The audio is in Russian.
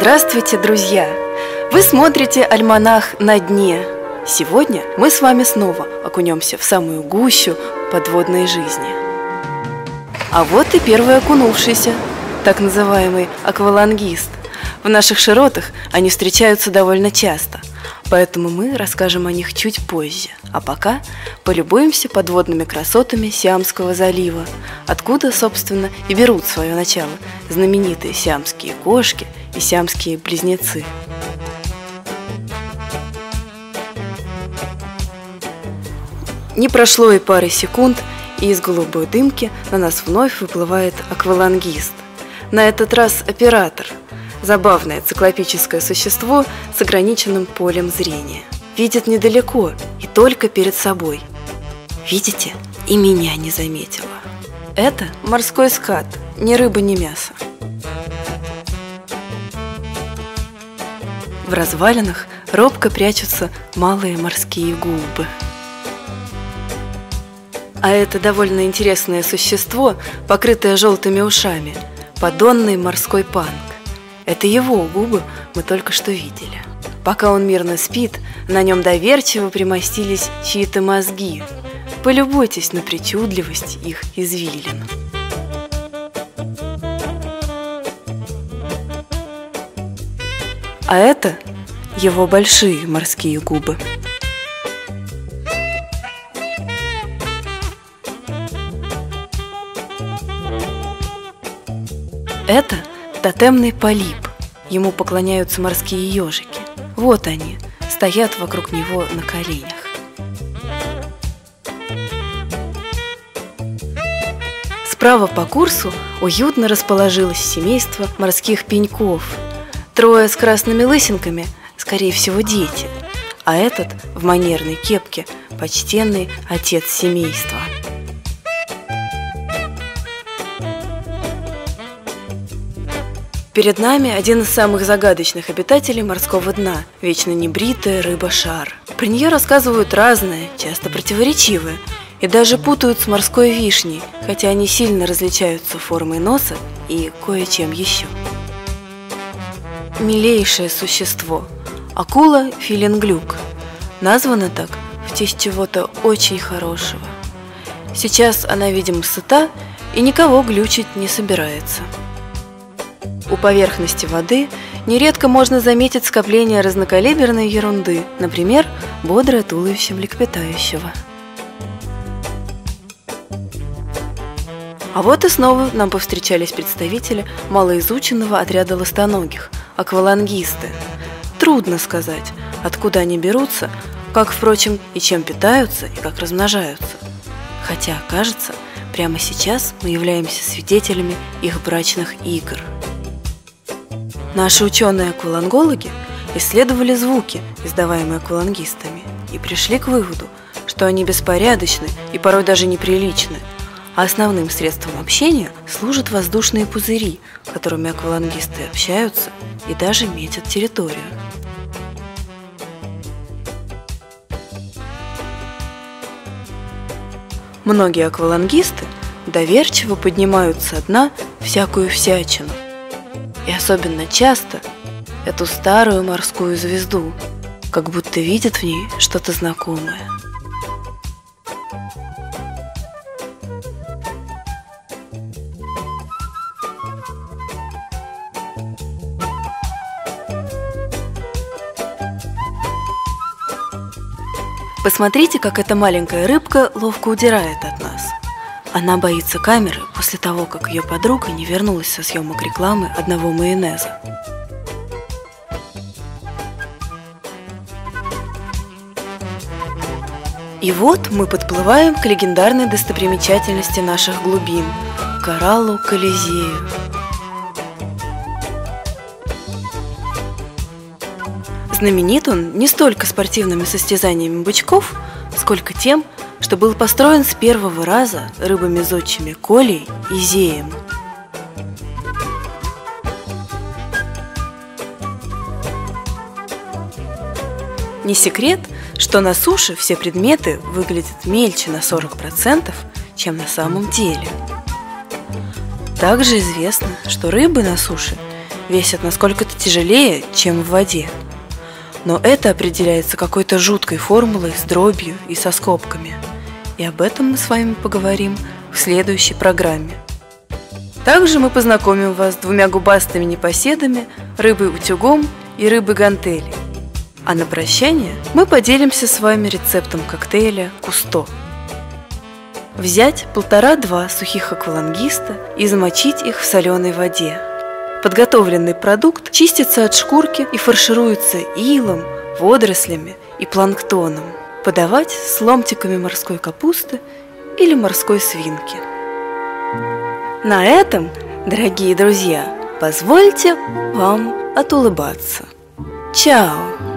Здравствуйте, друзья! Вы смотрите «Альманах на дне». Сегодня мы с вами снова окунемся в самую гущу подводной жизни. А вот и первый окунувшийся, так называемый аквалангист. В наших широтах они встречаются довольно часто, поэтому мы расскажем о них чуть позже. А пока полюбуемся подводными красотами Сиамского залива, откуда, собственно, и берут свое начало знаменитые сиамские кошки – и сиамские близнецы. Не прошло и пары секунд, и из голубой дымки на нас вновь выплывает аквалангист. На этот раз оператор – забавное циклопическое существо с ограниченным полем зрения. Видит недалеко и только перед собой. Видите, и меня не заметила. Это морской скат, ни рыба, ни мясо. В развалинах робко прячутся малые морские губы. А это довольно интересное существо, покрытое желтыми ушами, подонный морской панк. Это его губы мы только что видели. Пока он мирно спит, на нем доверчиво примостились чьи-то мозги. Полюбуйтесь на причудливость их извилин. А это его большие морские губы. Это тотемный полип. Ему поклоняются морские ежики. Вот они, стоят вокруг него на коленях. Справа по курсу уютно расположилось семейство морских пеньков – Трое с красными лысинками, скорее всего, дети, а этот в манерной кепке почтенный отец семейства. Перед нами один из самых загадочных обитателей морского дна – вечно небритая рыба-шар. Про нее рассказывают разное, часто противоречивое, и даже путают с морской вишней, хотя они сильно различаются формой носа и кое-чем еще милейшее существо – акула филинглюк. Названа так в честь чего-то очень хорошего. Сейчас она, видимо, сыта и никого глючить не собирается. У поверхности воды нередко можно заметить скопление разнокалиберной ерунды, например, бодрое туловище млекопитающего. А вот и снова нам повстречались представители малоизученного отряда ластоногих – аквалангисты. Трудно сказать, откуда они берутся, как, впрочем, и чем питаются, и как размножаются. Хотя, кажется, прямо сейчас мы являемся свидетелями их брачных игр. Наши ученые-аквалангологи исследовали звуки, издаваемые аквалангистами, и пришли к выводу, что они беспорядочны и порой даже неприличны – а основным средством общения служат воздушные пузыри, которыми аквалангисты общаются и даже метят территорию. Многие аквалангисты доверчиво поднимают со дна всякую всячину. И особенно часто эту старую морскую звезду, как будто видят в ней что-то знакомое. Посмотрите, как эта маленькая рыбка ловко удирает от нас. Она боится камеры после того, как ее подруга не вернулась со съемок рекламы одного майонеза. И вот мы подплываем к легендарной достопримечательности наших глубин – кораллу Колизею. Знаменит он не столько спортивными состязаниями бычков, сколько тем, что был построен с первого раза рыбами-зодчими Колей и Зеем. Не секрет, что на суше все предметы выглядят мельче на 40%, чем на самом деле. Также известно, что рыбы на суше весят насколько-то тяжелее, чем в воде. Но это определяется какой-то жуткой формулой с дробью и со скобками. И об этом мы с вами поговорим в следующей программе. Также мы познакомим вас с двумя губастыми непоседами, рыбой-утюгом и рыбой-гантели. А на прощание мы поделимся с вами рецептом коктейля «Кусто». Взять полтора-два сухих аквалангиста и замочить их в соленой воде. Подготовленный продукт чистится от шкурки и фаршируется илом, водорослями и планктоном. Подавать с ломтиками морской капусты или морской свинки. На этом, дорогие друзья, позвольте вам отулыбаться. Чао!